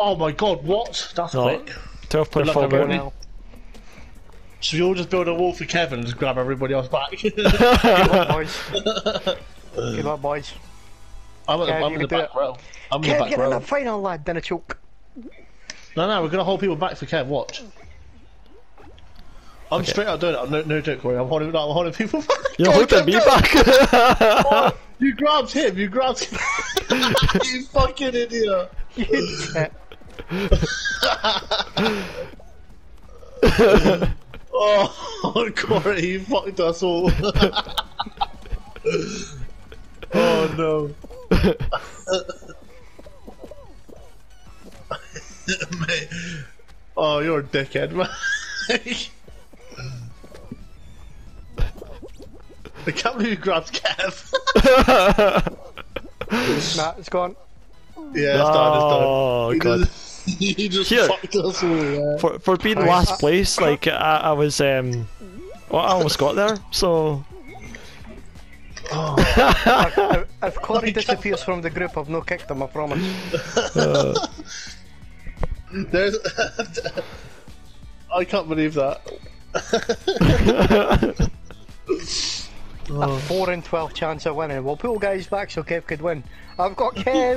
Oh my god, what? That's No. quick. 12 player Good luck, fall everyone. down. Well, So we all just build a wall for Kevin and just grab everybody else back. good luck, boys. good luck, boys. I'm, at the, Kev, I'm in the do back it. row. I'm in the back get in the final, lad. Then a choke. No, no, we're gonna hold people back for Kev. Watch. I'm Okay. straight out doing it. No, no joke, Corey. I'm holding, I'm holding people back. You're Go, holding go, me go. back! You grabbed him. You grabbed him. you fucking idiot. You tit. Oh, Corey, you fucked us all. oh no. Mate. Oh, you're a dickhead, man. I can't believe you grabbed Kev. Nah, it's gone. yeah, it's done, it's done. Oh, He God. Just, he just Here. fucked us all, yeah. For, for being Right. last place, like, I, I was, um... Well, I almost got there, so... if, if Corey disappears from the group, I've no kicked him. I promise. There's. I can't believe that. A four in twelve chance of winning. We'll pull guys back so Kev could win. I've got Kev.